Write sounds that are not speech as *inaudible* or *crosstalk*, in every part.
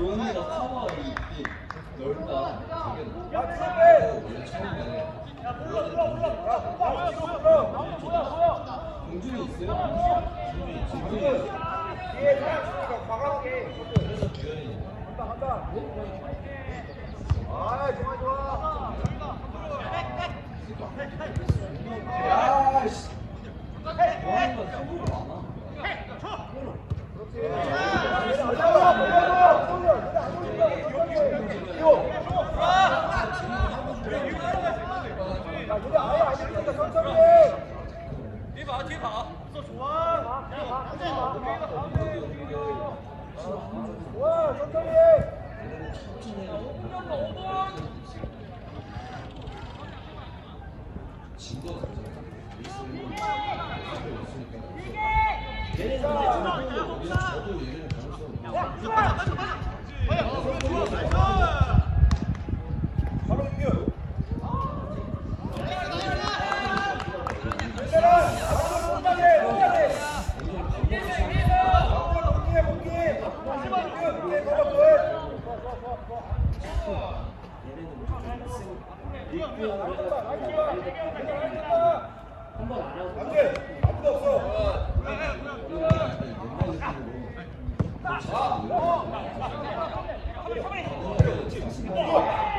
요은이가 커버 이, 이 넓다 되게 뭐야 뭐야 공준이 있어요? 공준이 과감하게 그래서 규현이 간다 아 좋아 야씨 요한이가 친 구가 많아 진도가 걔네는 근데 저도 예전에 가능성 바로 이겨. 한번 안 하고 안돼 아무도 없어. 옛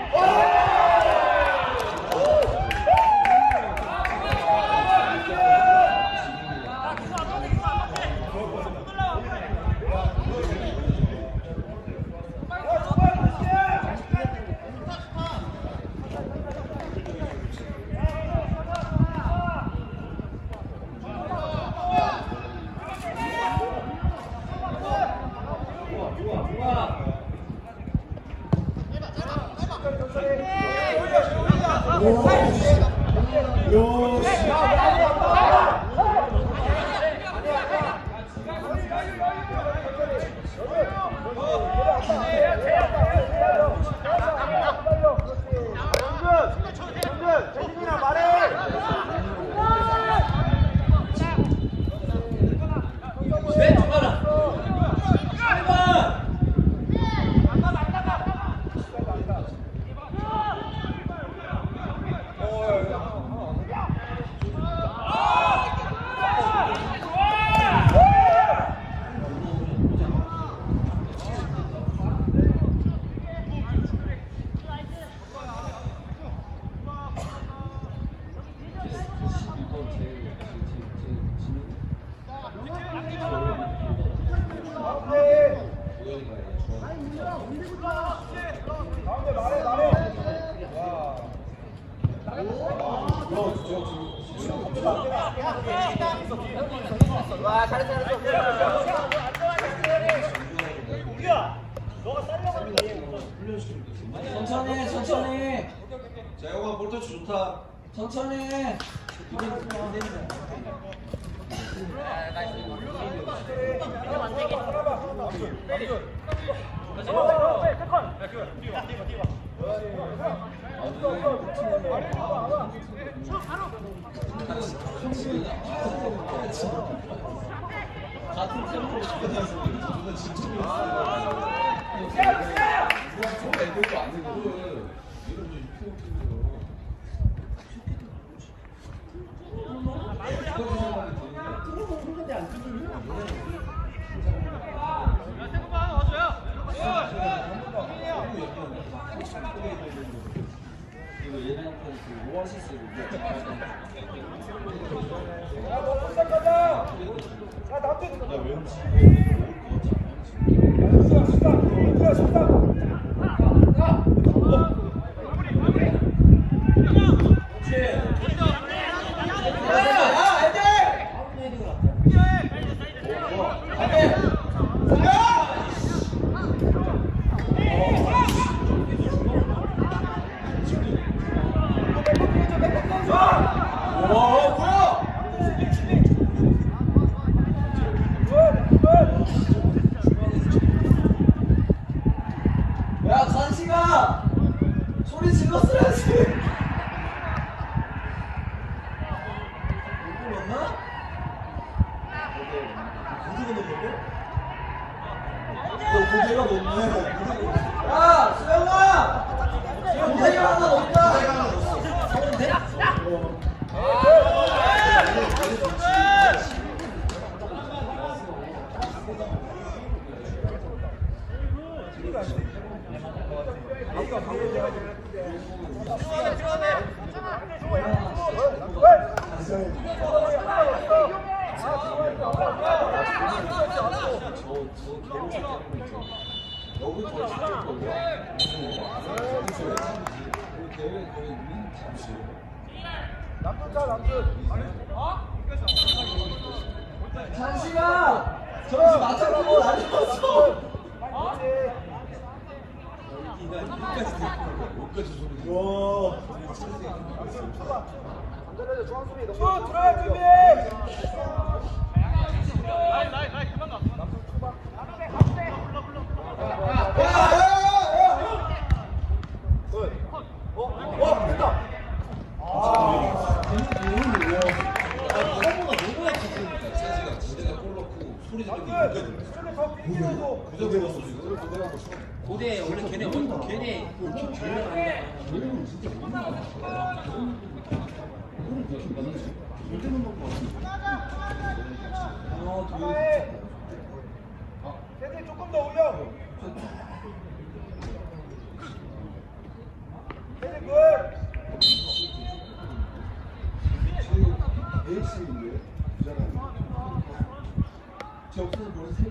Amém. 천천히 천천히 재호가 볼터 좋다 천천히 같은 템포로 진짜 진짜 애들도 아니거든. 오아시스를 야, 오! 남준자 잠시만! 저 맞춰놓고 나를 봤어! 와. 들어야 준비. 저기서 모르세요?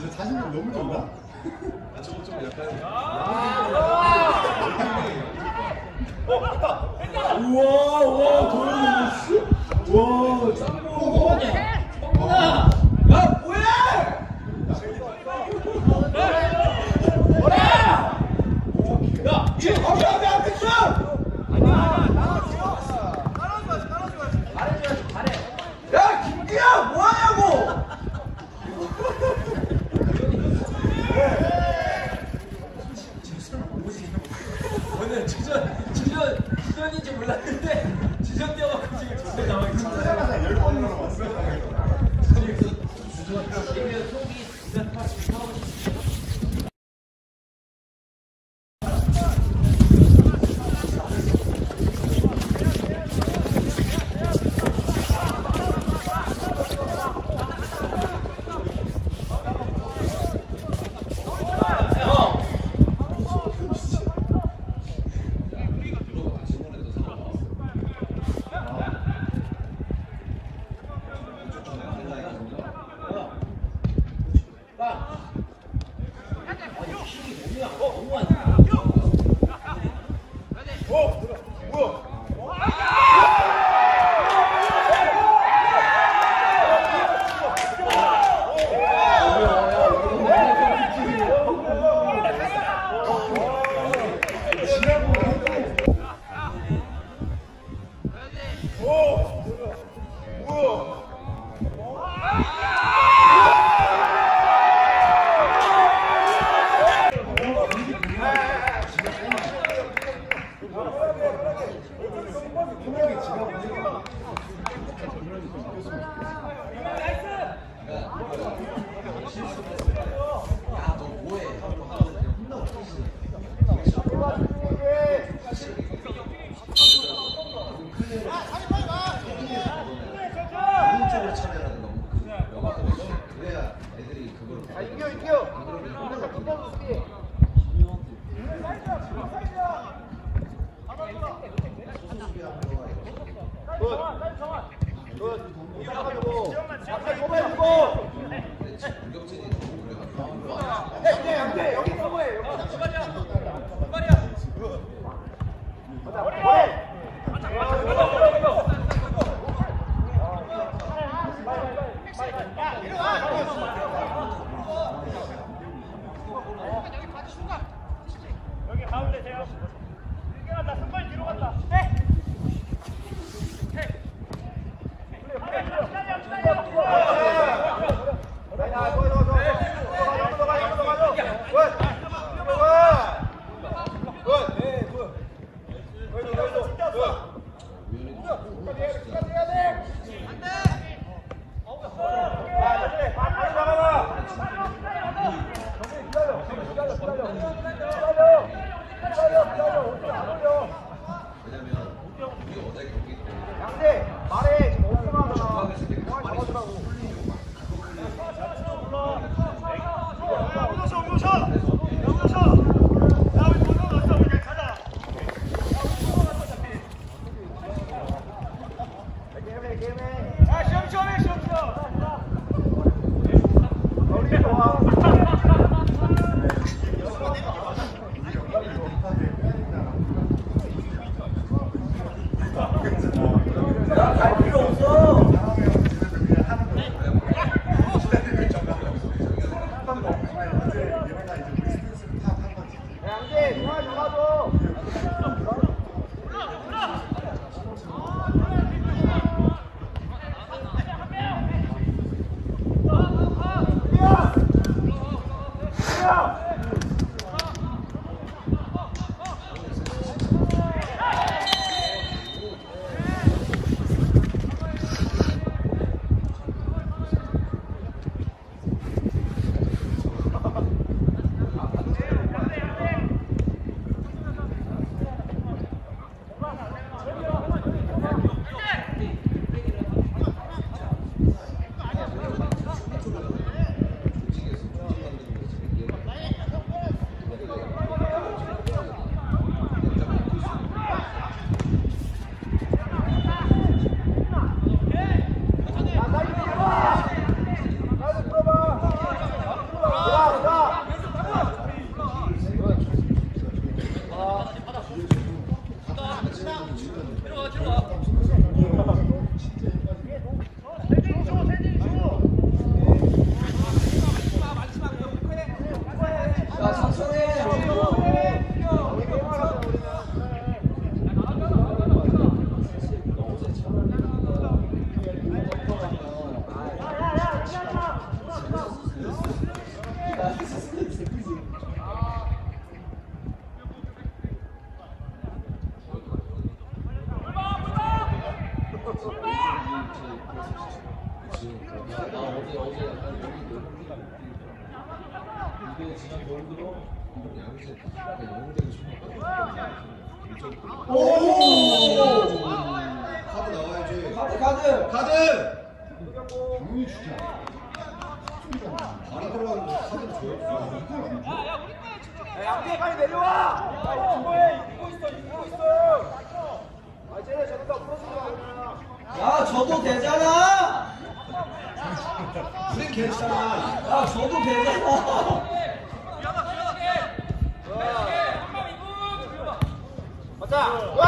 저 자신감 너무 좋나? 아저좀 약간. 어, 와 와. 와. 뭐야? 뭐야! 야. 찾아가서 10번으로 왔어요. 카드 카드. 카드. 당연히 주지 않아. 바로 들어가는데 카드를 줘요. 양대 빨리 내려와. 이거해 이거 있어 이거 있어. 아 쟤네 저기다 풀어주자. 야 저도 되잖아. 우린 괜찮아. 야 저도 되잖아. 맞자. 와.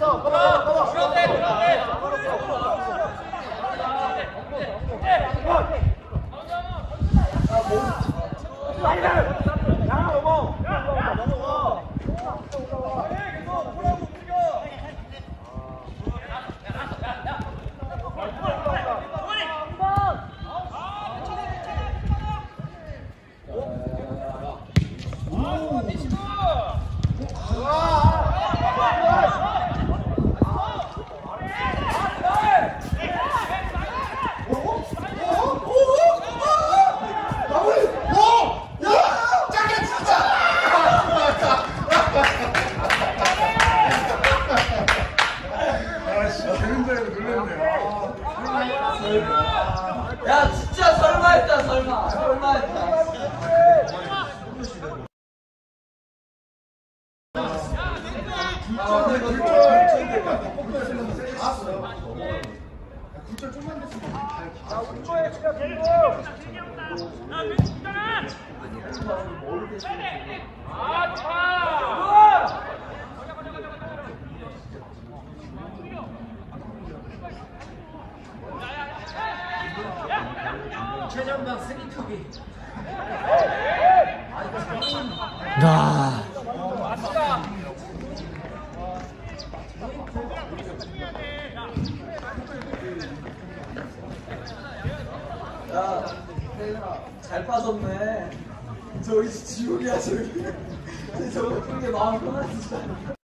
아 잘했어. 꺼봐 꺼봐. 그런데 그런데. 야 넘어. 넘어. 아씨 되는 줄 알고 놀랐네. 아. 야 진짜 설마했다 설마. 설마했다. 굴절 최전방 스리투기. 야 태근아 잘 빠졌네. 저기 지옥이야 저기. *laughs* 저기 저기 마음 편하지.